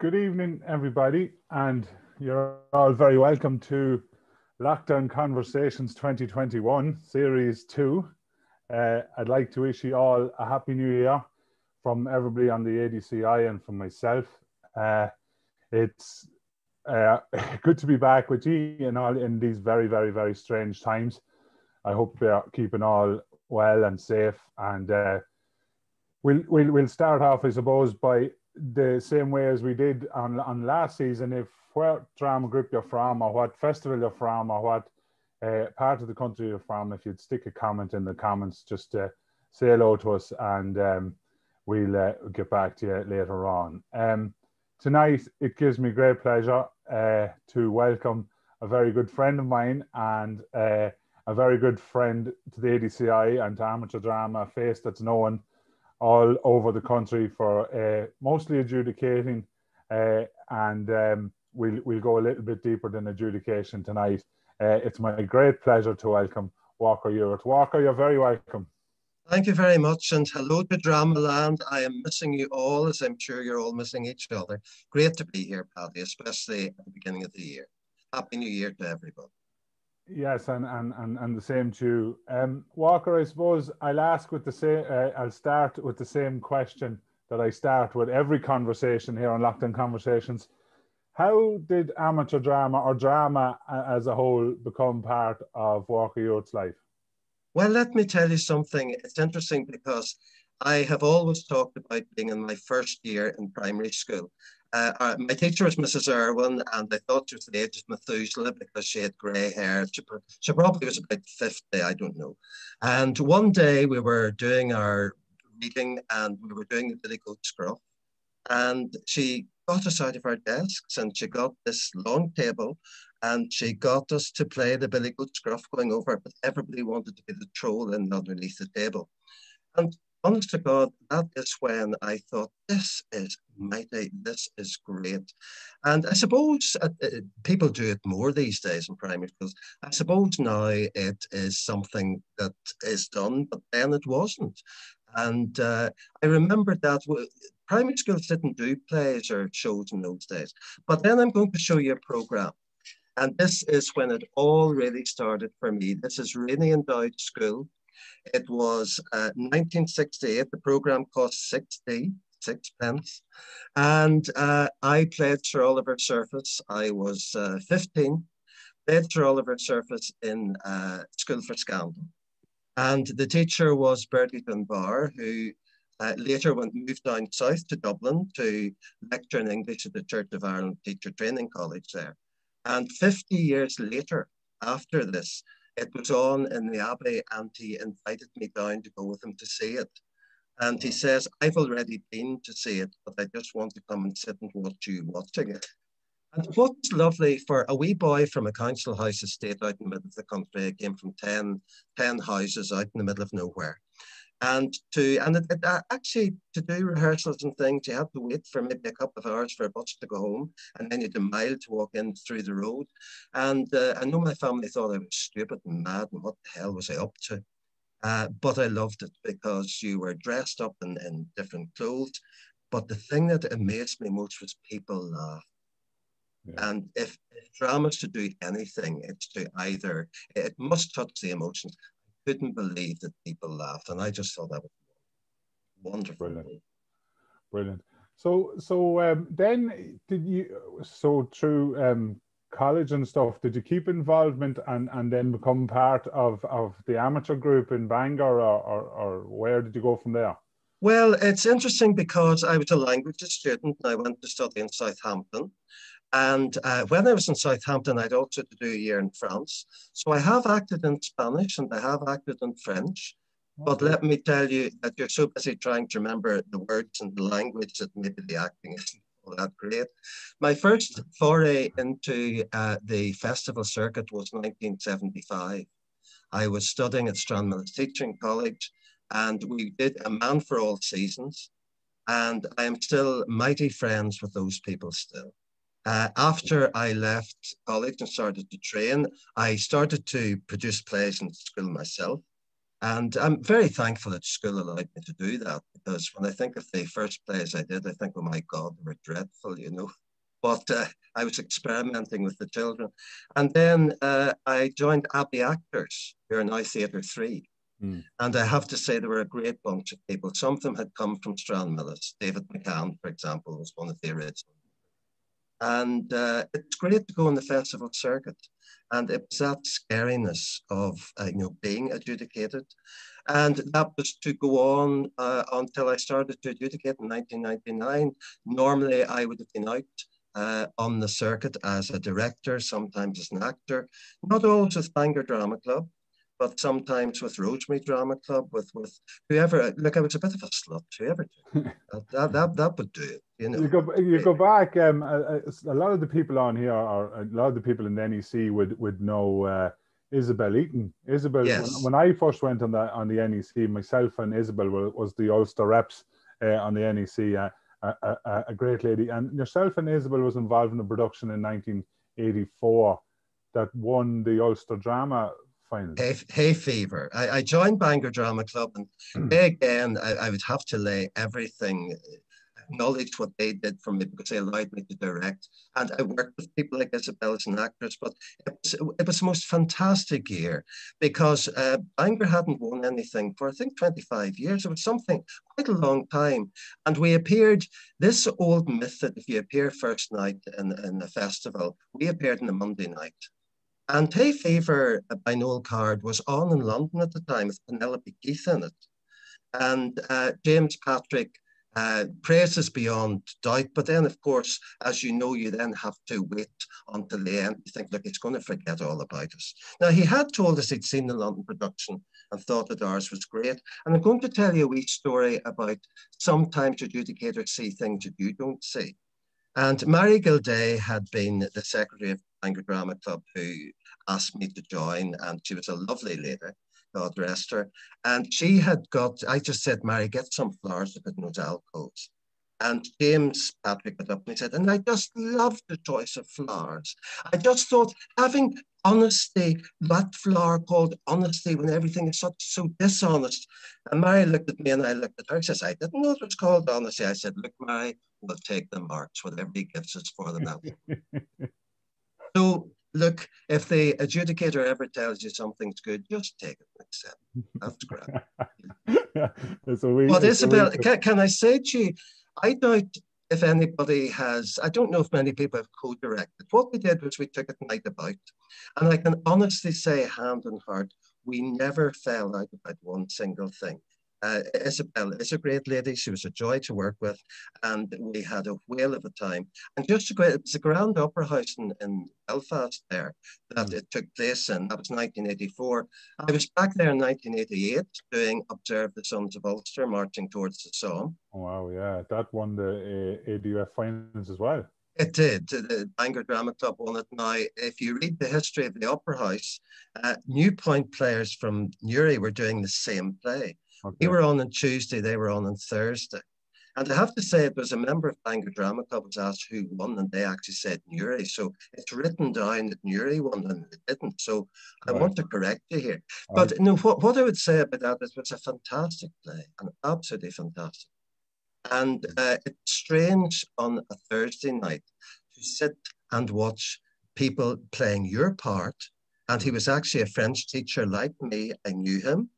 Good evening, everybody, and you're all very welcome to Lockdown Conversations 2021, Series 2. Uh, I'd like to wish you all a Happy New Year from everybody on the ADCI and from myself. Uh, it's uh, good to be back with you and all in these very, very, very strange times. I hope you're keeping all well and safe. And uh, we'll, we'll, we'll start off, I suppose, by the same way as we did on, on last season. If what drama group you're from, or what festival you're from, or what uh, part of the country you're from, if you'd stick a comment in the comments, just to say hello to us, and um, we'll uh, get back to you later on. Um, tonight, it gives me great pleasure uh, to welcome a very good friend of mine and uh, a very good friend to the ADCI and to amateur drama, face that's known all over the country for uh, mostly adjudicating, uh, and um, we'll we'll go a little bit deeper than adjudication tonight. Uh, it's my great pleasure to welcome Walker Ewart. Walker, you're very welcome. Thank you very much, and hello to Dramaland. I am missing you all, as I'm sure you're all missing each other. Great to be here, Paddy, especially at the beginning of the year. Happy New Year to everybody. Yes, and and and, and the same to you. Um, Walker, I suppose I'll ask with the same. Uh, I'll start with the same question that I start with every conversation here on Lockdown Conversations. How did amateur drama or drama as a whole become part of Walker Ewart's life? Well, let me tell you something. It's interesting because I have always talked about being in my first year in primary school. Uh, my teacher was Mrs. Irwin, and I thought she was the age of Methuselah because she had grey hair. She, she probably was about 50, I don't know. And one day we were doing our reading and we were doing the Billy Goats Gruff. And she got us out of our desks and she got this long table and she got us to play the Billy Goats Gruff going over, but everybody wanted to be the troll in underneath the table. And honest to God, that is when I thought, this is mighty, this is great. And I suppose uh, uh, people do it more these days in primary schools. I suppose now it is something that is done, but then it wasn't. And uh, I remember that primary schools didn't do plays or shows in those days. But then I'm going to show you a program. And this is when it all really started for me. This is Rainey Endowed School it was uh, 1968. The program cost 60, sixpence. And uh, I played Sir Oliver Surface. I was uh, 15, played Sir Oliver Surface in uh, School for Scandal. And the teacher was Bertie Dunbar, who uh, later went moved down south to Dublin to lecture in English at the Church of Ireland Teacher Training College there. And 50 years later, after this, it was on in the Abbey and he invited me down to go with him to see it. And he says, I've already been to see it, but I just want to come and sit and watch you watching it. And what's lovely for a wee boy from a council house estate out in the middle of the country, I came from 10, 10 houses out in the middle of nowhere and to and it, it, uh, actually to do rehearsals and things you had to wait for maybe a couple of hours for a bus to go home and then you had a mile to walk in through the road. And uh, i know my family thought i was stupid and mad and what the hell was i up to? Uh, but i loved it because you were dressed up in, in different clothes. But the thing that amazed me most was people laugh. Yeah. And if, if is to do anything, it's to either, it must touch the emotions couldn't believe that people laughed, and I just thought that was wonderful. Brilliant. Brilliant. So, so um, then did you? So through um, college and stuff, did you keep involvement and and then become part of of the amateur group in Bangor, or or, or where did you go from there? Well, it's interesting because I was a languages student and I went to study in Southampton. And uh, when I was in Southampton, I'd also to do a year in France. So I have acted in Spanish and I have acted in French. But let me tell you that you're so busy trying to remember the words and the language that maybe the acting isn't all that great. My first foray into uh, the festival circuit was 1975. I was studying at Stranmillis Teaching College and we did A Man for All Seasons. And I am still mighty friends with those people still. Uh, after I left college and started to train, I started to produce plays in school myself. And I'm very thankful that school allowed me to do that because when I think of the first plays I did, I think, oh my God, they were dreadful, you know. But uh, I was experimenting with the children. And then uh, I joined Abbey Actors, who are now Theatre 3. Mm. And I have to say, there were a great bunch of people. Some of them had come from Stranmillis. David McCann, for example, was one of the original. And uh, it's great to go on the festival circuit. And it was that scariness of uh, you know being adjudicated. And that was to go on uh, until I started to adjudicate in 1999. Normally, I would have been out uh, on the circuit as a director, sometimes as an actor, not always with Bangor Drama Club, but sometimes with Rosemary Drama Club, with with whoever. Look, I was a bit of a slut. Whoever that, that that would do it. You know. You go you go back. Um, a, a, lot of the people on here, are a lot of the people in the NEC would would know. Uh, Isabel Eaton. Isabel, yes. when, when, I first went on the on the NEC, myself and Isabel were, was the Ulster reps uh, on the NEC. Uh, a, a, a, great lady, and yourself and Isabel was involved in a production in 1984 that won the Ulster Drama Hay, hay fever. I, I, joined Bangor Drama Club, and mm. again, I, I, would have to lay everything, acknowledge what they did for me because they allowed me to direct. And I worked with people like Isabel as an actress, but it was, it was the most fantastic year because uh, Bangor hadn't won anything for, I think, 25 years. It was something quite a long time. And we appeared, this old myth that if you appear first night in, in a festival, we appeared on a Monday night. And Hay Fever by Noel Coward was on in London at the time with Penelope Keith in it. And uh, James Patrick uh, praises beyond doubt. But then, of course, as you know, you then have to wait until the end. You think, look, it's going to forget all about us. Now, he had told us he'd seen the London production and thought that ours was great. And I'm going to tell you a wee story about sometimes adjudicators see things that you don't see. And Mary Gilday had been the secretary of Bangor Drama Club who asked me to join, and she was a lovely lady. God rest her. And she had got, I just said, Mary, get some flowers to put in alcoves. And James Patrick got up and he said, and I just loved the choice of flowers. I just thought having honesty, that flower called honesty when everything is such so dishonest. And Mary looked at me and I looked at her. She says, I didn't know it was called honesty. I said, look, Mary, we'll take the marks, whatever he gives us for them now. so look, if the adjudicator ever tells you something's good, just take it and accept it. That's great. yeah, but Isabel, can, can I say to you, I doubt if anybody has, I don't know if many people have co-directed. What we did was we took it night about. And I can honestly say, hand on heart, we never fell out about one single thing. Uh, Isabel is a great lady. She was a joy to work with, and we had a whale of a time. And just a great, it was a grand opera house in, in Belfast there that mm. it took place in. That was 1984. I was back there in 1988 doing Observe the Sons of Ulster marching towards the Somme. Wow, yeah, that won the uh, AUDF finals as well. It did. The Bangor Drama Club won it. Now, if you read the history of the Opera House, uh, Newpoint players from Newry were doing the same play. Okay. We were on on Tuesday, they were on on Thursday. And I have to say, it was a member of Bangor Drama Club was asked who won, and they actually said Newry. So it's written down that Newry won, and it didn't. So I want to correct you here. Right. But no, what, what I would say about that is it was a fantastic play, an absolutely fantastic. And uh, it's strange on a Thursday night to sit and watch people playing your part. And he was actually a French teacher like me. I knew him.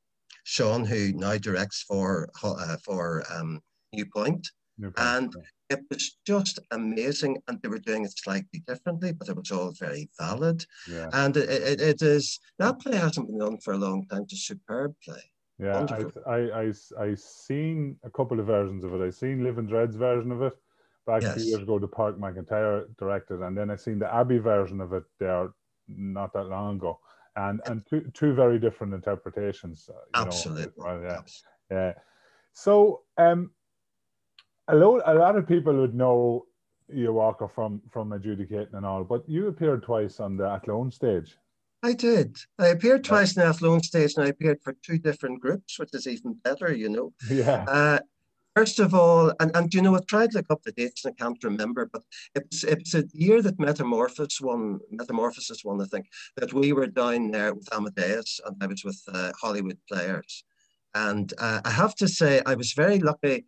Sean, who now directs for uh, for um, Newpoint, and it was just amazing. And they were doing it slightly differently, but it was all very valid. Yeah. And it, it, it is that play hasn't been done for a long time. It's a superb play. Yeah, I, I, I, I seen a couple of versions of it. I seen Livin' Dred's version of it back yes. a few years ago. Padraic McIntyre directed, and then I seen the Abbey version of it there not that long ago and and two two very different interpretations. Uh, Absolutely. Know, yeah. Yeah. So um, a lot a lot of people would know you Walker from from adjudicating and all, but you appeared twice on the Athlone stage. I did. I appeared twice yeah. in the Athlone stage, and I appeared for two different groups, which is even better, you know. Yeah. Uh, First of all, and, and you know, I tried to look up the dates and I can't remember, but it's it's a year that Metamorphosis won, Metamorphosis won, I think, that we were down there with Amadeus and I was with uh, Holywood players. And uh, I have to say, I was very lucky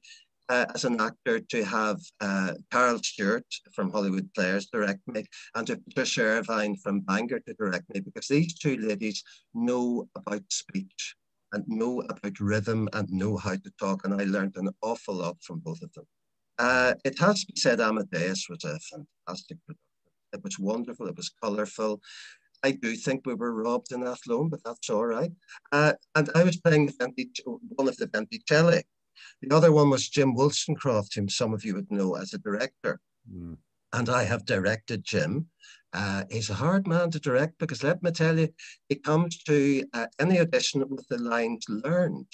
uh, as an actor to have uh, Carol Stewart from Holywood Players direct me and to Patricia Irvine from Bangor to direct me because these two ladies know about speech and know about rhythm and know how to talk. And I learned an awful lot from both of them. Uh, it has to be said, Amadeus was a fantastic production. It was wonderful. It was colourful. I do think we were robbed in Athlone, but that's all right. Uh, and I was playing one of the Venticelli. The other one was Jim Wollstonecraft, whom some of you would know as a director. Mm. And I have directed Jim. Uh, he's a hard man to direct because let me tell you, he comes to uh, any audition with the lines learned.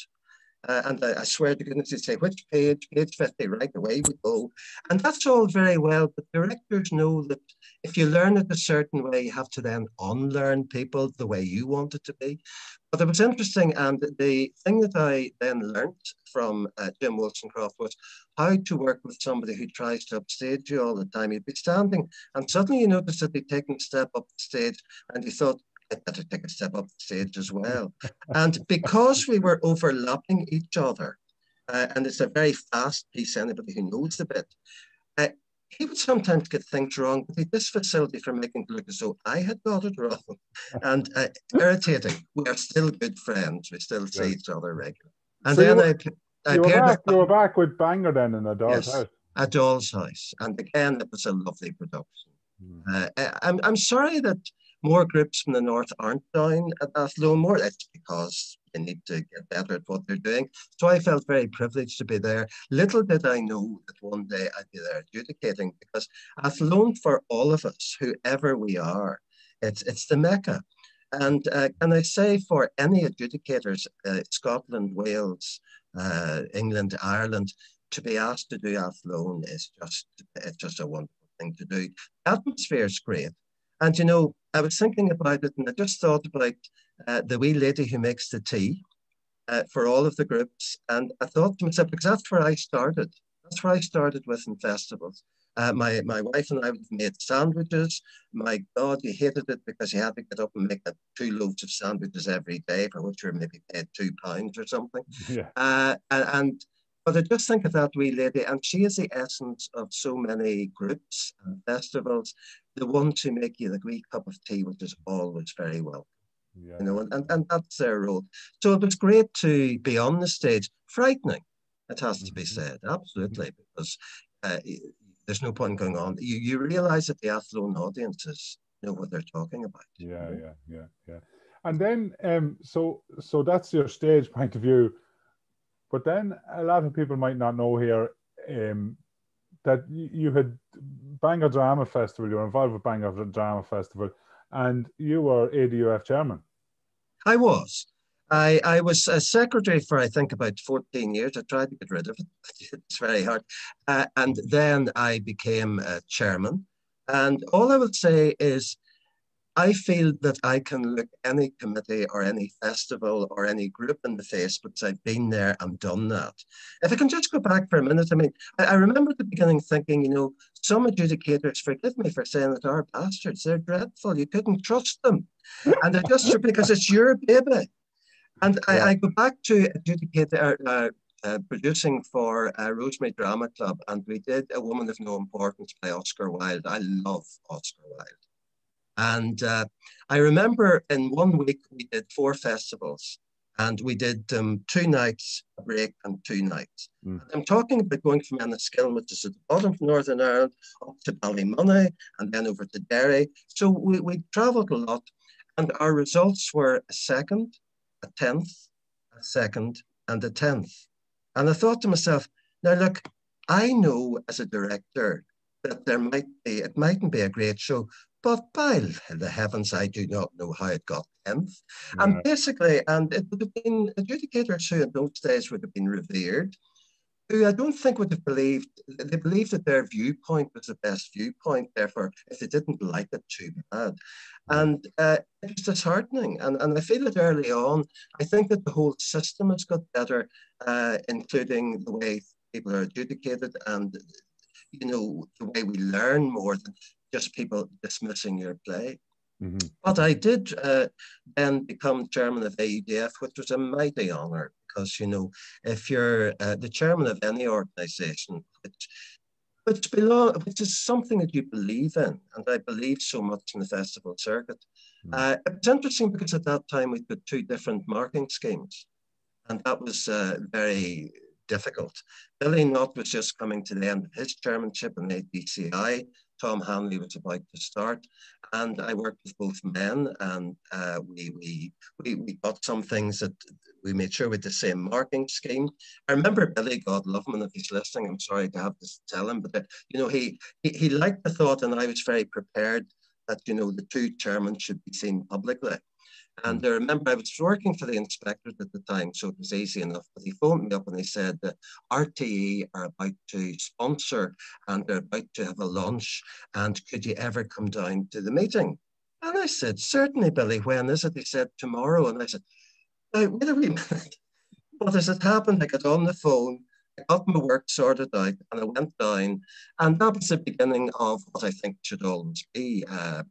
Uh, and I, I, swear to goodness, he'd say, which page, page 50, right away we go. And that's all very well, but directors know that if you learn it a certain way, you have to then unlearn people the way you want it to be. But it was interesting, and the thing that I then learned from uh, Jim Wollstonecraft was how to work with somebody who tries to upstage you all the time. You'd be standing, and suddenly you notice that they're taking a step up the stage, and you thought, I'd better take a step up the stage as well. and because we were overlapping each other, uh, and it's a very fast piece, anybody who knows the bit, he would sometimes get things wrong, but he had this facility for making it look as though I had got it wrong. and uh, irritating. We are still good friends. We still see each other regularly. And so then were, I, I you, were back, you were back with Bangor then in a doll's yes, house. A doll's house. And again, it was a lovely production. Mm. Uh, I'm, I'm sorry that more groups from the north aren't down at Athlone more. That's because they need to get better at what they're doing. So I felt very privileged to be there. Little did I know that one day I'd be there adjudicating because Athlone for all of us, whoever we are, it's, it's the Mecca. And uh, can I say for any adjudicators, uh, Scotland, Wales, uh, England, Ireland, to be asked to do Athlone is just, it's just a wonderful thing to do. The atmosphere is great. And you know, I was thinking about it and I just thought about uh, the wee lady who makes the tea uh, for all of the groups. And I thought to myself, because that's where I started. That's where I started with in festivals. Uh, my, my wife and I would made sandwiches. My God, you hated it because you had to get up and make two loaves of sandwiches every day, for which you were maybe paid two pounds or something. Yeah. Uh, and, and but I just think of that wee lady, and she is the essence of so many groups and festivals, the one to make you the wee cup of tea, which is always very welcome. Yeah. You know, and, and, and that's their role. So it was great to be on the stage. Frightening, it has to be mm-hmm. said, absolutely, because uh, there's no point going on. You, you realize that the Athlone audiences know what they're talking about. Yeah, yeah, yeah, yeah. And then, um, so so that's your stage point of view. But then a lot of people might not know here um, that you had Bangor Drama Festival. You were involved with Bangor Drama Festival, and you were AUDF chairman. I was. I, I was a secretary for, I think, about 14 years. I tried to get rid of it. it's very hard. Uh, and then I became a chairman. And all I would say is I feel that I can look any committee or any festival or any group in the face because I've been there and done that. If I can just go back for a minute, I mean, I, I remember at the beginning thinking, you know, some adjudicators, forgive me for saying that, are bastards. They're dreadful. You couldn't trust them. And they're just because it's your baby. And I, I go back to adjudicator, uh, uh, producing for uh, Rosemary Drama Club, and we did A Woman of No Importance by Oscar Wilde. I love Oscar Wilde. And uh, I remember in one week we did four festivals and we did um, two nights a break and two nights. Mm. I'm talking about going from Enniskillen, which is at the bottom of Northern Ireland, up to Ballymoney and then over to Derry. So we, we travelled a lot and our results were a second, a tenth, a second, and a tenth. And I thought to myself, now look, I know as a director that there might be, it mightn't be a great show, but by the heavens, I do not know how it got 10th. Yeah. And basically, and it would have been adjudicators who in those days would have been revered, who I don't think would have believed, they believed that their viewpoint was the best viewpoint. Therefore, if they didn't like it, too bad. And uh, it was disheartening. And, and I feel it early on. I think that the whole system has got better, uh, including the way people are adjudicated and, you know, the way we learn more than just people dismissing your play. Mm-hmm. But I did uh, then become chairman of AUDF, which was a mighty honour because, you know, if you're uh, the chairman of any organisation, which, which, belong, which is something that you believe in, and I believe so much in the festival circuit, mm-hmm. uh, it's interesting because at that time we put two different marking schemes. And that was uh, very difficult. Billy Nutt was just coming to the end of his chairmanship in ADCI. Tom Hanley was about to start, and I worked with both men, and uh, we, we, we, we got some things that we made sure with the same marking scheme. I remember Billy, God love him, and if he's listening, I'm sorry to have to tell him, but you know, he, he, he liked the thought, and I was very prepared that, you know, the two chairmen should be seen publicly. And. I remember I was working for the inspectors at the time, so it was easy enough. But he phoned me up and he said that RTE are about to sponsor and they're about to have a launch. And could you ever come down to the meeting? And I said, certainly, Billy. When is it? He said, tomorrow. And I said, wait a wee minute. But as it happened, I got on the phone, I got my work sorted out, and I went down. And that was the beginning of what I think should always be uh,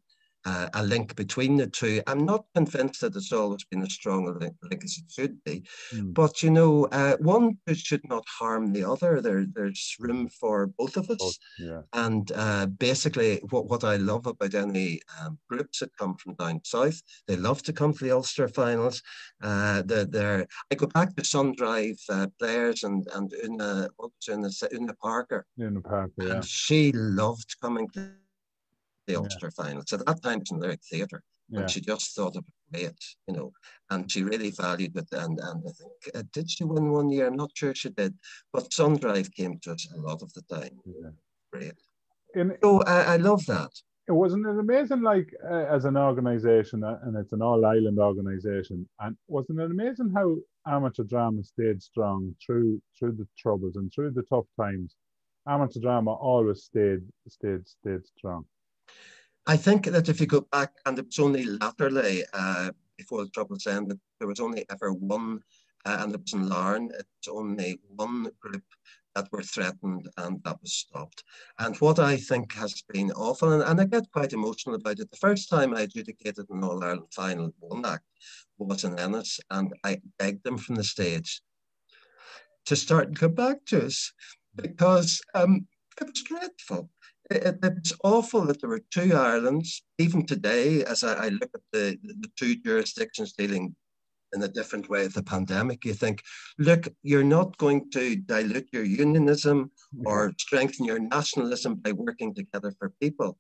uh, a link between the two. I'm not convinced that it's always been as strong a link, link as it should be, mm. but you know, uh, one should not harm the other. There, there's room for both of us. Both, yeah. And uh, basically, what, what I love about any um, groups that come from down south, they love to come to the Ulster finals. Uh, they're, they're, I go back to Sundrive uh, players and and Una, what was Una, Una Parker. Una Parker, yeah. And she loved coming to the Ulster yeah. final. So at that time, it was in Lyric Theatre. Yeah. And she just thought of it, you know, and she really valued it. And, and I think, uh, did she win one year? I'm not sure she did, but Sundrive came to us a lot of the time. Yeah. Great. In, so I, I love that. It wasn't it amazing, like uh, as an organization, uh, and it's an all island organization, and wasn't it amazing how amateur drama stayed strong through through the troubles and through the tough times? Amateur drama always stayed stayed stayed strong. I think that if you go back, and it was only latterly, uh, before the Troubles ended, there was only ever one, uh, and it was in Larne, it's only one group that were threatened and that was stopped. And what I think has been awful, and, and I get quite emotional about it, the first time I adjudicated an All Ireland final one act was in Ennis, and I begged them from the stage to start and come back to us because um, it was dreadful it, it's awful that there were two Irelands. Even today, as I, I look at the, the two jurisdictions dealing in a different way with the pandemic, you think, look, you're not going to dilute your unionism mm-hmm. or strengthen your nationalism by working together for people.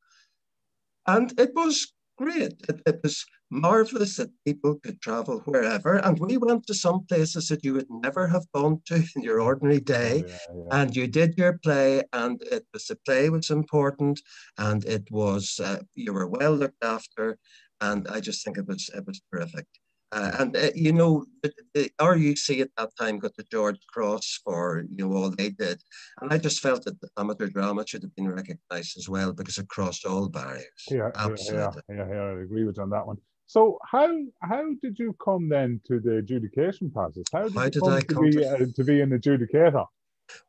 And it was great. It, it, was marvelous that people could travel wherever. And we went to some places that you would never have gone to in your ordinary day. Yeah, yeah. And you did your play, and it was the play was important, and it was uh, you were well looked after. And I just think it was it was terrific. Uh, and uh, you know, the, the, RUC at that time got the George Cross for you know all they did, and I just felt that amateur drama should have been recognised as well because it crossed all barriers. Yeah, absolutely. Yeah, yeah, yeah, I agree with you on that one. So how how did you come then to the adjudication process? How did, how did I come to be, to... Uh, to be an adjudicator?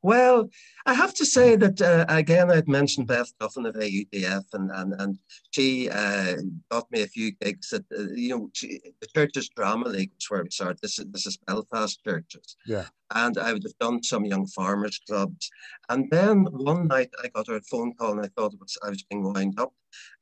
Well, I have to say that uh, again, I'd mentioned Beth Duffin of AUDF, and and and she uh, got me a few gigs at uh, you know she, the Churches Drama League was where we started. This is this is Belfast churches. Yeah. And I would have done some young farmers clubs, and then one night I got a phone call, and I thought it was I was being wound up,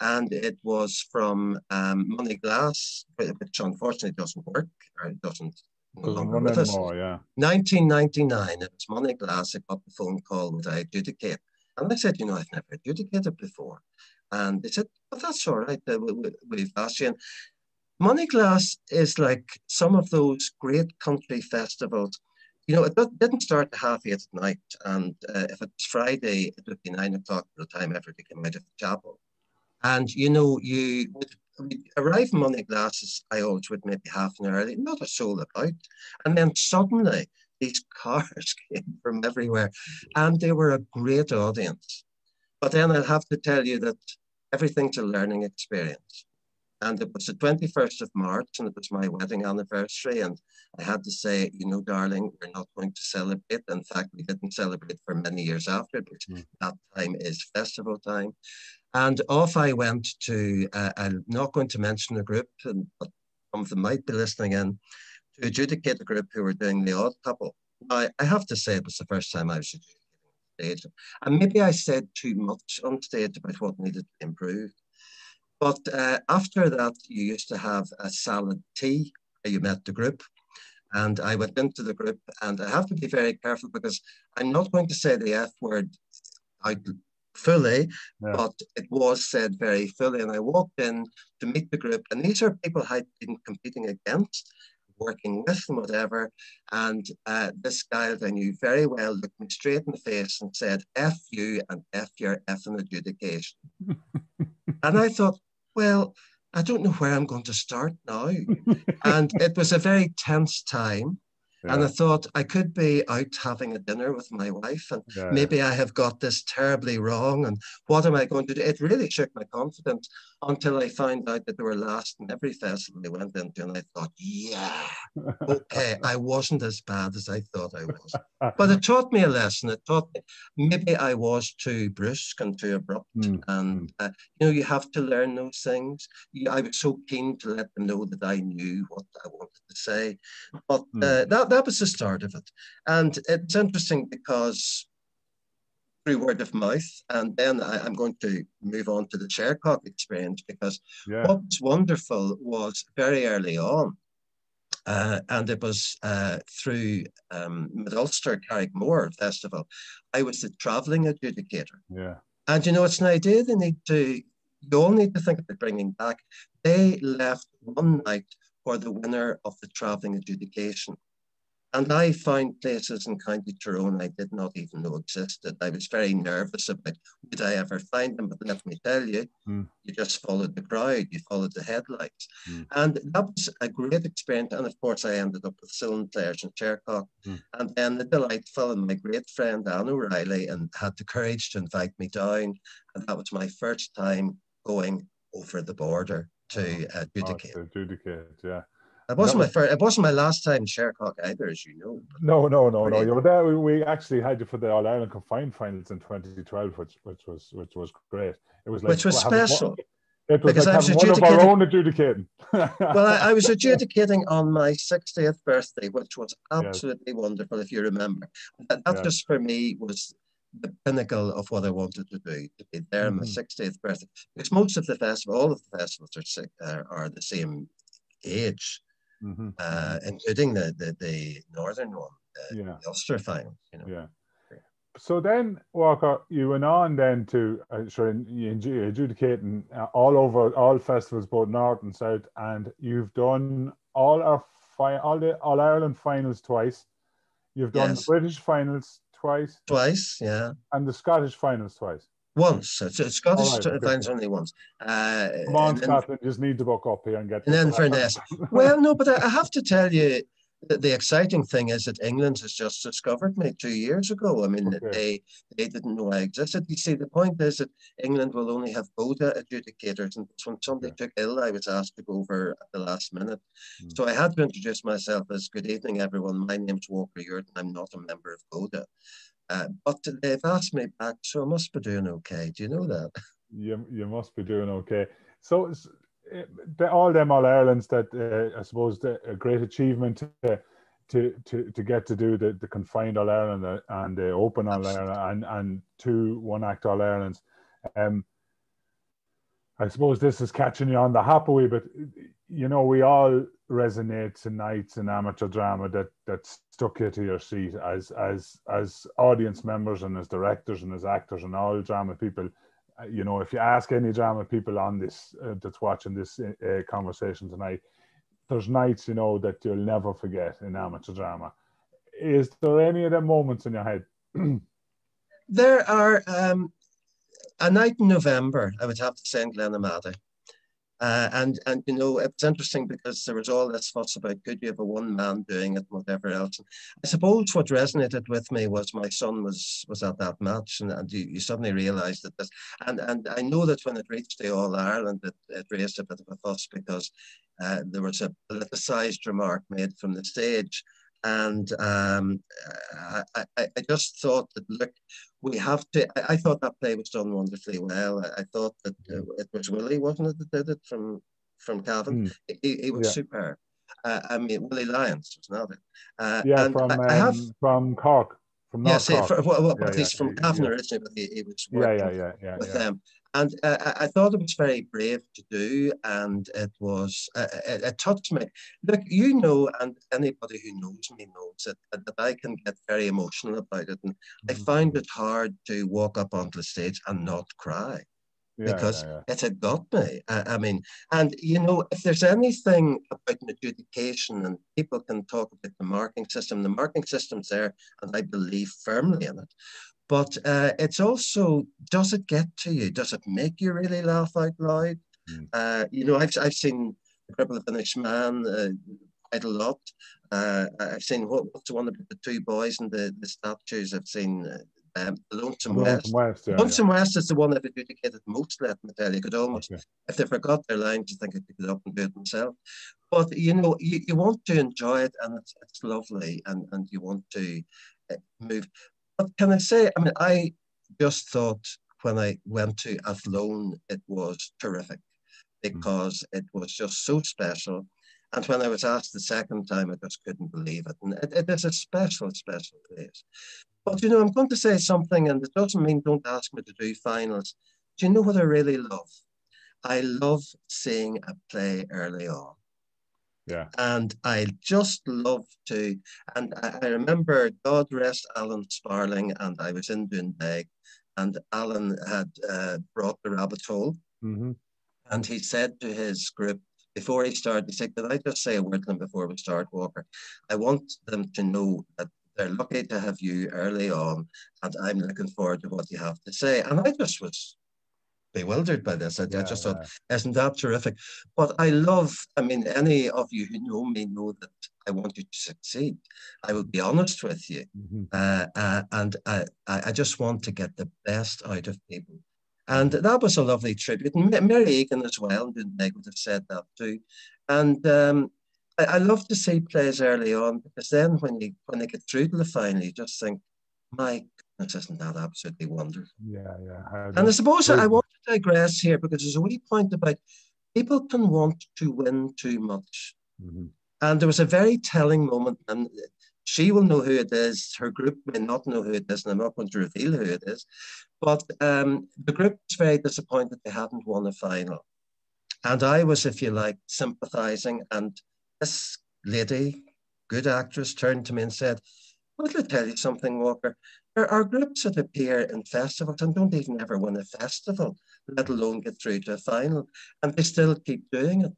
and it was from um, Moneyglass, which unfortunately doesn't work or it doesn't longer with us. Yeah. 1999, it was Moneyglass. I got the phone call, would I adjudicate? And I said, you know, I've never adjudicated before. And they said, but well, that's all right. Uh, we, we've asked you. And Moneyglass is like some of those great country festivals. You know, it didn't start at half eight at night. And uh, if it's Friday, it would be nine o'clock by the time everybody came out of the chapel. And, you know, you would arrive Moneyglasses, I always would maybe half an hour early, not a soul about. And then suddenly these cars came from everywhere and they were a great audience. But then I'll have to tell you that everything's a learning experience. And it was the 21st of March, and it was my wedding anniversary. And I had to say, you know, darling, we're not going to celebrate. In fact, we didn't celebrate for many years after, because mm. that time is festival time. And off I went to, uh, I'm not going to mention the group, and, but some of them might be listening in, to adjudicate the group who were doing the odd couple. I, I have to say it was the first time I was adjudicating stage. And maybe I said too much on stage about what needed to improve. But uh, after that, you used to have a salad tea. You met the group. And I went into the group, and I have to be very careful because I'm not going to say the F word out fully, yeah. but it was said very fully. And I walked in to meet the group, and these are people I'd been competing against, working with, and whatever. And uh, this guy that I knew very well looked me straight in the face and said, F you and F your F in adjudication. and I thought, well, I don't know where I'm going to start now. and it was a very tense time. Yeah. And I thought I could be out having a dinner with my wife, and yeah. maybe I have got this terribly wrong. And what am I going to do? It really shook my confidence until I found out that they were last in every festival they went into. And I thought, yeah, okay, I wasn't as bad as I thought I was. But it taught me a lesson. It taught me maybe I was too brusque and too abrupt. Mm. And, uh, you know, you have to learn those things. I was so keen to let them know that I knew what I wanted to say. But mm. uh, that, that was the start of it. And it's interesting because through word of mouth, and then I, am going to move on to the Shercock experience because yeah. what's wonderful was very early on, uh, and it was uh, through um, Mid Ulster Carrickmore Festival. I was the travelling adjudicator. Yeah. And you know, it's an idea they need to, you all need to think about bringing back. They left one night for the winner of the travelling adjudication. And I found places in County Tyrone I did not even know existed. I was very nervous about would I ever find them, but let me tell you, mm. you just followed the crowd, you followed the headlights. Mm. And that was a great experience. And of course, I ended up with Sullen Players and Shercock. Mm. And then the delightful and my great friend Anne O'Reilly and had the courage to invite me down. And that was my first time going over the border to uh, adjudicate. Oh, to adjudicate, yeah. It wasn't my first. It wasn't my last time Shercock either, as you know. No, no, no, no. You were there. We, we actually had you for the All Ireland Confined Finals in 2012, which which was which was great. It was like, which was special. It was because like I was adjudicating. One of our own adjudicating. well, I, I, was adjudicating on my 60th birthday, which was absolutely yes. wonderful, if you remember. That, that yeah. just for me was the pinnacle of what I wanted to do, to be there mm-hmm. on my 60th mm-hmm. birthday. Because most of the festival, all of the festivals are, are, are the same age mm-hmm. uh, including the, the, the northern one, the, yeah. the Ulster final. You know. Yeah. So then, Walker, you went on then to uh, sure adjudicating uh, all over all festivals, both north and south, and you've done all our fi- all the All Ireland finals twice. You've done yes. the British finals twice. Twice, yeah. And the Scottish finals twice. Once. It's, it's Scottish right, okay. only once. Uh, Come on, Scotland, just need to book up here and get. And then for this, well, no, but I, I have to tell you, the, the exciting thing is that England has just discovered me two years ago. I mean, okay. they they didn't know I existed. You see, the point is that England will only have GODA adjudicators, and when somebody yeah. took ill, I was asked to go over at the last minute. Mm. So I had to introduce myself as "Good evening, everyone. My name's Walker Ewart. I'm not a member of GODA." Uh, but they've asked me back, so I must be doing okay. Do you know that? You, you must be doing okay. So the, all them All Irelands that uh, I suppose the, a great achievement to, to, to, to get to do the, the confined All Ireland and the open All Ireland and, and two one act All Irelands. Um, I suppose this is catching you on the hop away, but you know, we all resonate tonight in amateur drama that that stuck you to your seat as as as audience members and as directors and as actors and all drama people. Uh, you know, if you ask any drama people on this uh, that's watching this uh, conversation tonight, there's nights you know that you'll never forget in amateur drama. Is there any of them moments in your head? there are um, a night in November. I would have to say in Glenamaddy Uh, and and you know it's interesting because there was all this fuss about could you have a one man doing it, and whatever else. And I suppose what resonated with me was my son was was at that match, and, and you, you suddenly realised that this. And and I know that when it reached the All Ireland, it, it raised a bit of a fuss because uh, there was a politicised remark made from the stage. And um, I, I, I, just thought that, look, we have to. I, I, thought that play was done wonderfully well. I, I thought that uh, it was Willie, wasn't it, that did it from from Cavan? Mm. He, he, was yeah. superb. Uh, I mean, Willie Lyons was not it. Uh, yeah, from I, have, um, from Cork. From North yes, Cork. well, well, yeah, he's yeah, from Cavan originally, but he, he was working yeah, yeah, yeah, with them. And uh, I thought it was very brave to do, and it was uh, it, it, touched me. Look, you know, and anybody who knows me knows that, that I can get very emotional about it, and mm-hmm. I find it hard to walk up onto the stage and not cry. Yeah, because yeah, yeah. it had got me. I, I, mean, and you know, if there's anything about an adjudication, and people can talk about the marking system, the marking system's there, and I believe firmly in it. But uh, it's also, does it get to you? Does it make you really laugh out loud? Mm. Uh, you know, I've, I've seen The Cripple of Inishmaan uh, quite a lot. Uh, I've seen what, what's the one about the two boys and the, the statues. I've seen uh, um, Lonesome, Lonesome West. West yeah, Lonesome yeah. West is the one that I've educated most, let me tell you. Could almost, okay. if they forgot their lines, you think they could up and do it themselves. But, you know, you, you want to enjoy it and it's, it's lovely and, and you want to uh, move. But can I say, I mean, I just thought when I went to Athlone, it was terrific because mm. it was just so special. And when I was asked the second time, I just couldn't believe it. And it, it is a special, special place. But you know, I'm going to say something, and it doesn't mean don't ask me to do finals. Do you know what I really love? I love seeing a play early on. Yeah. And I just love to, and I, I remember God rest Alan Sparling, and I was in Doonbeg, and Alan had uh, brought the rabbit hole. Mm-hmm. And he said to his group, before he started, he said, Can I just say a word to them before we start, Walker? I want them to know that they're lucky to have you early on, and I'm looking forward to what you have to say. And I just was bewildered by this. I, yeah, I just thought, yeah. isn't that terrific? But I love, I mean, any of you who know me know that I want you to succeed. I will be honest with you. Mm-hmm. Uh, uh, and I, I just want to get the best out of people. And that was a lovely tribute. And Mary Egan as well, and Meg would have said that too. And um, I, I love to see plays early on because then when you when they get through to the final, you just think, my goodness, isn't that absolutely wonderful? Yeah, yeah. And I suppose I want digress here because there's a wee point about people can want to win too much. Mm-hmm. And there was a very telling moment, and she will know who it is. Her group may not know who it is, and I'm not going to reveal who it is. But um, the group was very disappointed they hadn't won a final. And I was, if you like, sympathizing. And this lady, good actress, turned to me and said, let me tell you something, Walker. There are groups that appear in festivals and don't even ever win a festival, let alone get through to a final, and they still keep doing it.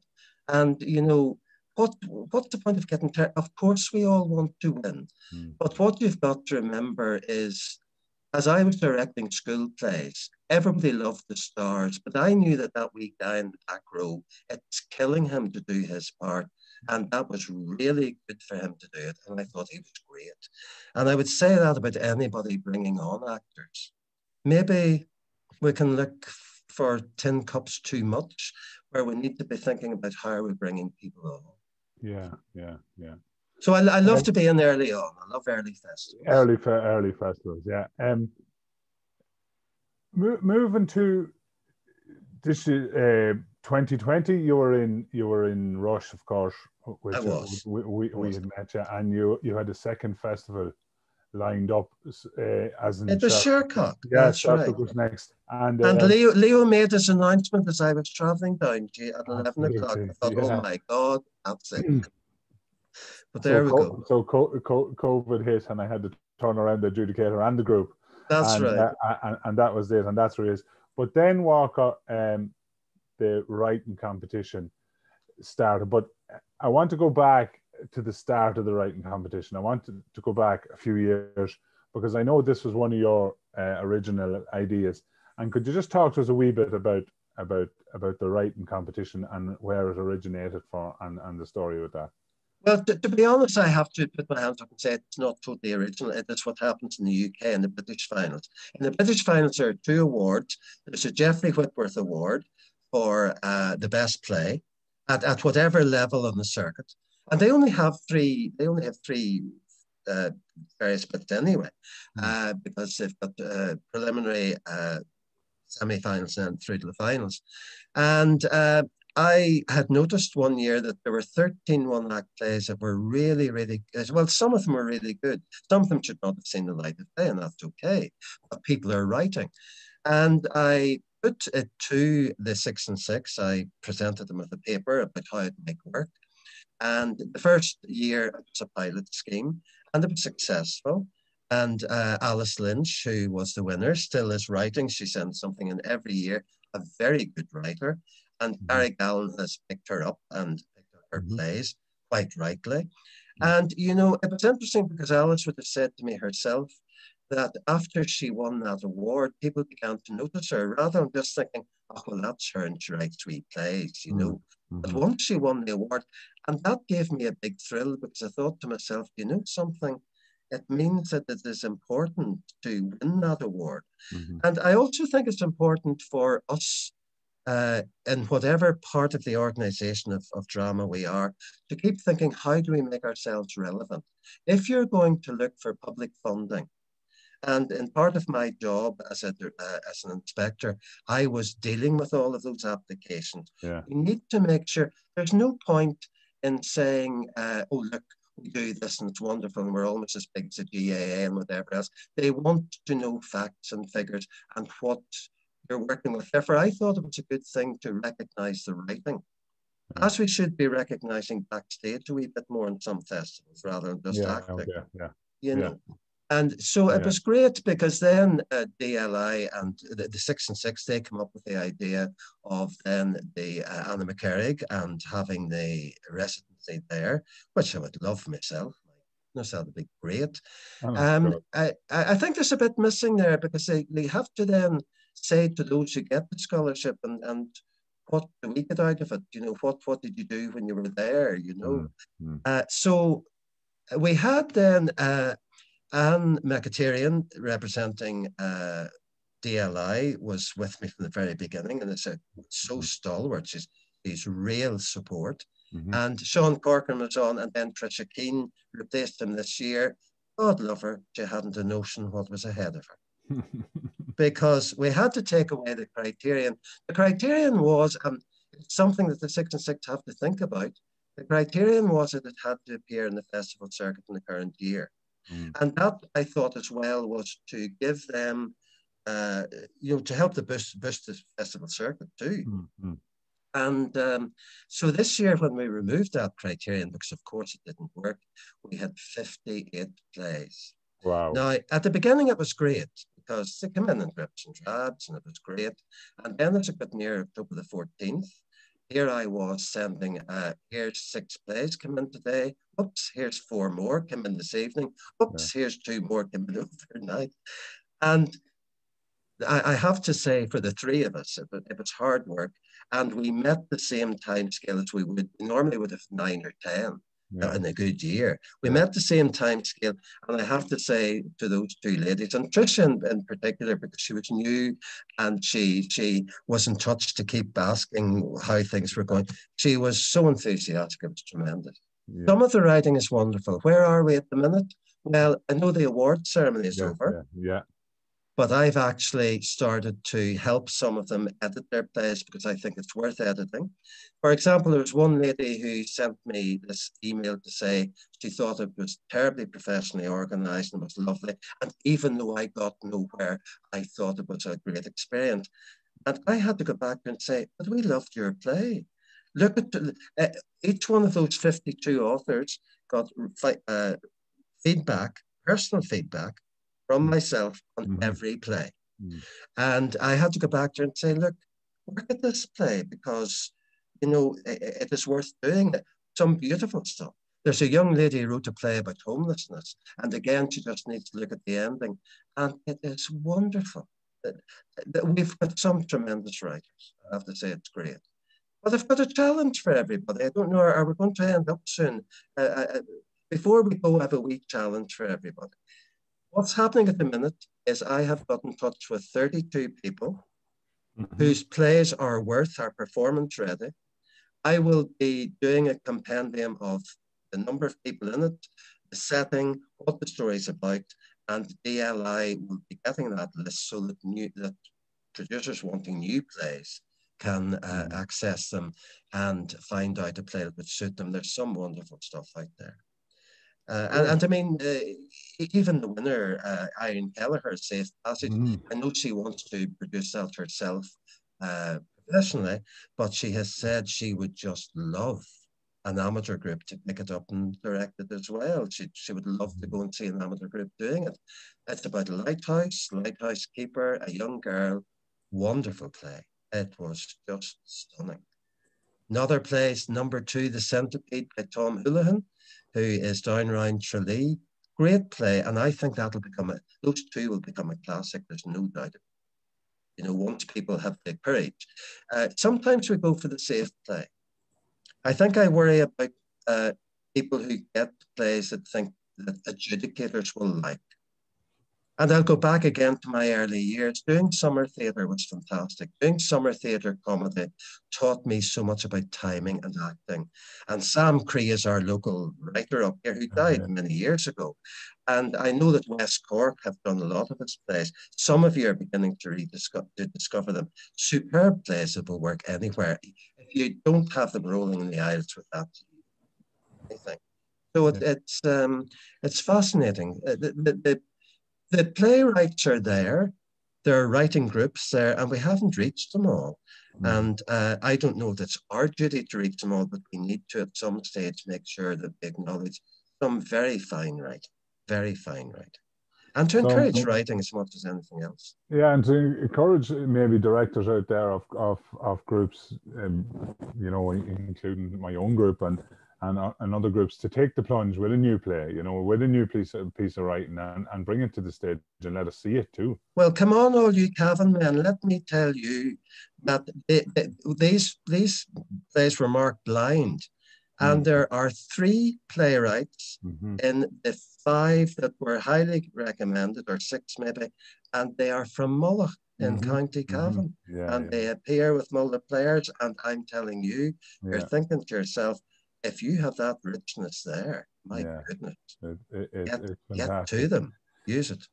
And you know, what what's the point of getting ter- of course we all want to win mm. but what you've got to remember is as i was directing school plays everybody loved the stars but i knew that that wee guy in the back row it's killing him to do his part and that was really good for him to do it. And I thought he was great. And I would say that about anybody bringing on actors. Maybe we can look for tin cups too much, where we need to be thinking about how are we bringing people on. Yeah, yeah, yeah. So I, I love to be in early on. I love early festivals. Early, for early festivals, yeah. Um, moving to this uh, 2020, you were in you were in Rush, of course. Which I was. We, we, we had met you, and you you had a second festival lined up uh, as in it was Shercock. Yeah, Shercock right. was next. And, and um, Leo Leo made this announcement as I was travelling down at eleven o'clock. I thought, oh yeah. oh my god, that's it. but there so, we go. So COVID hit, and I had to turn around the adjudicator and the group. That's and, right. Uh, and, and that was it, and that's where it is. But then Walker, um, the writing competition started. But I want to go back to the start of the writing competition. I wanted to, go back a few years because I know this was one of your uh, original ideas. And could you just talk to us a wee bit about about about the writing competition and where it originated from and, and the story with that. Well, to, to, be honest, I have to put my hands up and say it's not totally original. It is what happens in the UK in the British finals. In the British finals, there are two awards. There's a Geoffrey Whitworth Award for uh, the best play at, at whatever level on the circuit, and they only have three. They only have three uh, various bits anyway, hmm. uh, because they've got uh, preliminary uh, semi-finals and through to the finals, and uh, I had noticed one year that there were 13 one act plays that were really, really good. Well, some of them were really good. Some of them should not have seen the light of day, and that's okay. But people are writing. And I put it to the six and six. I presented them with a paper about how it might work. And the first year it was a pilot scheme, and it was successful. And uh, Alice Lynch, who was the winner, still is writing. She sends something in every year, a very good writer. And mm-hmm. Barry Gallen has picked her up and picked up her mm-hmm. plays quite rightly. Mm-hmm. And, you know, it was interesting because Alice would have said to me herself that after she won that award, people began to notice her rather than just thinking, oh, well, that's her and she writes three plays, you know. Mm-hmm. But once she won the award, and that gave me a big thrill because I thought to myself, you know something, it means that it is important to win that award. Mm-hmm. And I also think it's important for us uh, in whatever part of the organization of, of drama we are, to keep thinking, how do we make ourselves relevant? If you're going to look for public funding, and in part of my job as, a, uh, as an inspector, I was dealing with all of those applications. Yeah. You need to make sure there's no point in saying, uh, oh, look, we do this and it's wonderful and we're almost as big as the GAA and whatever else. They want to know facts and figures and what you're working with. Therefore, I thought it was a good thing to recognize the writing, as we should be recognizing backstage a wee bit more in some festivals rather than just yeah, acting. Yeah, yeah. You know. And so it was great because then uh, DLI and the, the, Six and Six, they come up with the idea of then the uh, Annaghmakerrig and having the residency there, which I would love myself. That would be great. Oh, um, I, I think there's a bit missing there because they, they have to then say to those who get the scholarship and, and what do we get out of it? You know, what, what did you do when you were there? You know, mm-hmm. uh, so we had then uh, Anne Mekatirian representing uh, DLI was with me from the very beginning, and it's a, so mm-hmm. stalwart. She's, she's real support. Mm-hmm. And Sean Corcoran was on, and then Tricia Keane replaced him this year. God love her, she hadn't a notion what was ahead of her. because we had to take away the criterion. The criterion was, and it's something that the Six and Six have to think about, the criterion was that it had to appear in the festival circuit in the current year. Mm. And that I thought as well was to give them, uh, you know, to help the boost, boost the festival circuit too. Mm-hmm. And um, so this year, when we removed that criterion, because of course it didn't work, we had 58 plays. Wow. Now, at the beginning, it was great because they came in in drips and drabs and it was great. And then as it got near October the 14th, here I was sending, uh, here's six plays come in today. Oops, here's four more come in this evening. Oops, yeah. here's two more come in overnight. And I, I, have to say, for the three of us, it, it was hard work. And we met the same time scale as we would normally would have nine or 10 yeah. in a good year. We met the same time scale, and I have to say to those two ladies, and Tricia in, in, particular, because she was new and she she was in touch to keep asking how things were going. She was so enthusiastic; it was tremendous. Yeah. Some of the writing is wonderful. Where are we at the minute? Well, I know the award ceremony is yeah, over. yeah but I've actually started to help some of them edit their plays because I think it's worth editing. For example, there was one lady who sent me this email to say she thought it was terribly professionally organized and was lovely. And even though I got nowhere, I thought it was a great experience. And I had to go back and say, but we loved your play. Look at uh, each one of those 52 authors got uh, feedback, personal feedback from myself on mm-hmm. every play. Mm-hmm. And I had to go back to her and say, look, look at this play because, you know, it, it is worth doing it. Some beautiful stuff. There's a young lady who wrote a play about homelessness. And again, she just needs to look at the ending. And it is wonderful. that we've got some tremendous writers. I have to say it's great. But I've got a challenge for everybody. I don't know, are we going to end up soon? Uh, uh, before we go, I have a wee challenge for everybody. What's happening at the minute is I have got in touch with 32 people mm-hmm. whose plays are worth our performance ready. I will be doing a compendium of the number of people in it, the setting, what the story is about, and DLI will be getting that list so that new that producers wanting new plays can uh, mm. access them and find out a play that would suit them. There's some wonderful stuff out there. Uh, and, and, I mean, uh, even the winner, uh, Irene Kelleher, Safe Passage, mm. I know she wants to produce that herself uh, professionally, but she has said she would just love an amateur group to pick it up and direct it as well. She, she would love to go and see an amateur group doing it. It's about a lighthouse, lighthouse keeper, a young girl, wonderful play. It was just stunning. Another place, number two, The Centipede by Tom Holohan, who is down around Tralee. Great play, and I think that'll become a, those two will become a classic, there's no doubt. You know, once people have the courage. Uh, sometimes we go for the safe play I think I worry about uh, people who get plays that think that adjudicators will like. And I'll go back again to my early years. Doing summer theatre was fantastic. Doing summer theatre comedy taught me so much about timing and acting. And Sam Cree is our local writer up here who died yeah. many years ago. And I know that West Cork have done a lot of his plays. Some of you are beginning to rediscover to discover them. Superb plays that will work anywhere. If you don't have them rolling in the aisles with that, anything. So it, it's um, it's fascinating. Uh, the, the, the, the playwrights are there. There are writing groups there, and we haven't reached them all. Mm. And uh, I don't know if it's our duty to reach them all, but we need to at some stage make sure that we acknowledge some very fine writing very fine writing. And to encourage so, writing as much as anything else. Yeah, and to encourage maybe directors out there of of, of groups, um, you know, including my own group and and, uh, and other groups to take the plunge with a new play, you know, with a new piece of, piece of writing and, and bring it to the stage and let us see it too. Well, come on, all you Cavan men, let me tell you that they, they, these, these plays were marked blind. And mm-hmm. there are three playwrights mm-hmm. in the five that were highly recommended, or six maybe, and they are from Mullagh in mm-hmm. County mm-hmm. Cavan. Yeah, and yeah. they appear with Mullagh players. And I'm telling you, yeah. you're thinking to yourself, if you have that richness there, my goodness, it, it, it, get, get to them, use it.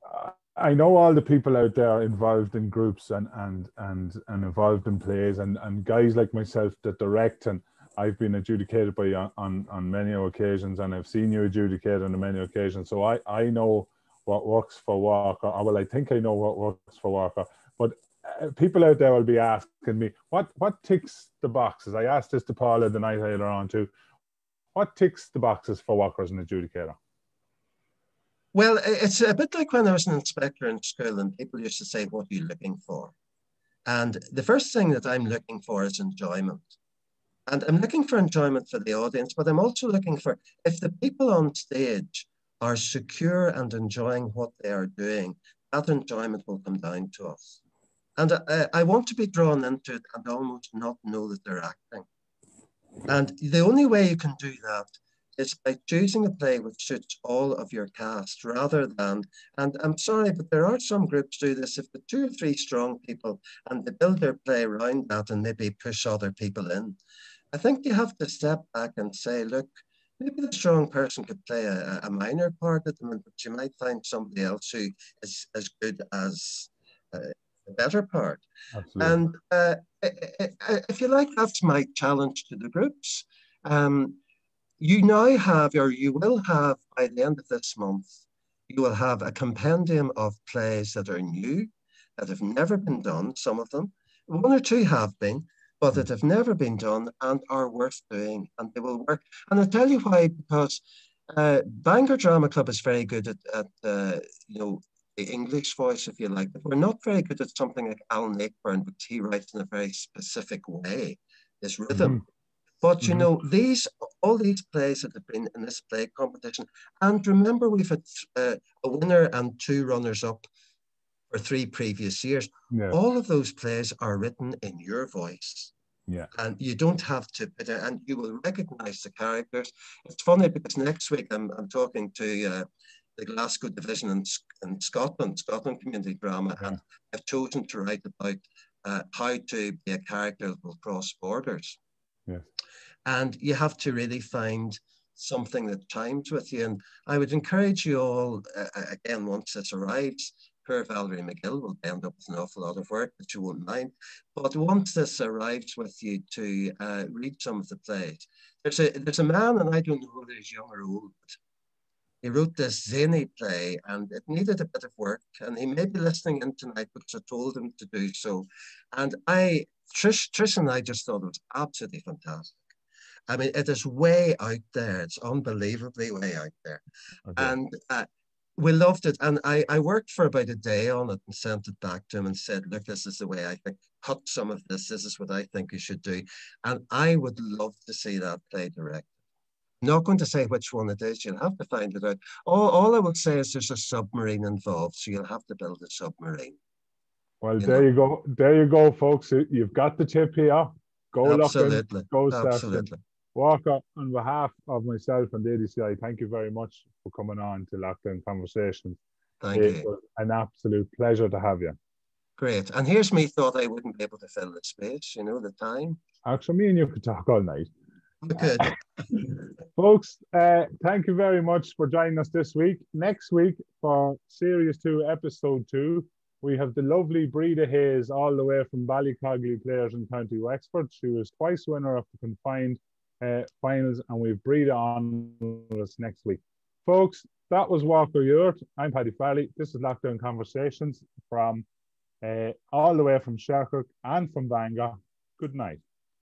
I know all the people out there involved in groups and and and and involved in plays and and guys like myself that direct and I've been adjudicated by you on, on many occasions, and I've seen you adjudicated on many occasions. So I, I know what works for Walker. Or, well, I think I know what works for Walker. But uh, people out there will be asking me, what what ticks the boxes? I asked this to Paula the night later on too. What ticks the boxes for Walker as an adjudicator? Well, it's a bit like when I was an inspector in school, and people used to say, "What are you looking for?" And the first thing that I'm looking for is enjoyment. And I'm looking for enjoyment for the audience, but I'm also looking for if the people on stage are secure and enjoying what they are doing, that enjoyment will come down to us. And I, I want to be drawn into it and almost not know that they're acting. And the only way you can do that is by choosing a play which suits all of your cast rather than, and I'm sorry, but there are some groups do this. If the two or three strong people and they build their play around that and maybe push other people in, I think you have to step back and say, look, maybe the strong person could play a, a minor part at the moment, but you might find somebody else who is as good as uh, the better part. Absolutely. And uh, if you like, that's my challenge to the groups. Um, you now have, or you will have by the end of this month, you will have a compendium of plays that are new, that have never been done, some of them. One or two have been, but that have never been done and are worth doing and they will work. And I'll tell you why, because uh, Bangor Drama Club is very good at, at uh, you know, the English voice, if you like, but we're not very good at something like Alan Ayckbourn, which he writes in a very specific way, this rhythm. Mm-hmm. But you mm-hmm. know, these all these plays that have been in this play competition, and remember we've had uh, a winner and two runners up for three previous years. Yeah. All of those plays are written in your voice. Yeah. And you don't have to and you will recognize the characters. It's funny because next week I'm, I'm talking to uh, the Glasgow division in, in Scotland, Scotland Community Drama, and I've chosen to write about uh, how to be a character that will cross borders. Yes. And you have to really find something that chimes with you. And I would encourage you all, uh, again, once this arrives, poor Valerie McGill will end up with an awful lot of work that you won't mind. But once this arrives with you to uh, read some of the plays, there's a there's a man, and I don't know whether he's young or old, but he wrote this zany play and it needed a bit of work. And he may be listening in tonight because I told him to do so. And I, Trish, Trish and I just thought it was absolutely fantastic. I mean, it is way out there. It's unbelievably way out there. Okay. And uh, we loved it. And I, I worked for about a day on it and sent it back to him and said, look, this is the way I think, cut some of this. This is what I think you should do. And I would love to see that play direct. Not going to say which one it is. You'll have to find it out. All, all I would say is there's a submarine involved, so you'll have to build a submarine. Well, you there know? you go. There you go, folks. You've got the tip here. Go Absolutely. Go Absolutely. Walker, on behalf of myself and the ADCI, thank you very much for coming on to Lockdown Conversations. Thank it you. was an absolute pleasure to have you. Great. And here's me thought I wouldn't be able to fill the space, you know, the time. Actually, me and you could talk all night. Could. Folks, uh, thank you very much for joining us this week. Next week for Series 2, Episode 2, we have the lovely Breda Hayes all the way from Ballycogley Players in County Wexford. She was twice winner of the confined uh, finals, and we've Breda on with us next week. Folks, that was Walker Ewart. I'm Paddy Farley. This is Lockdown Conversations from uh, all the way from Shercock and from Bangor. Good night.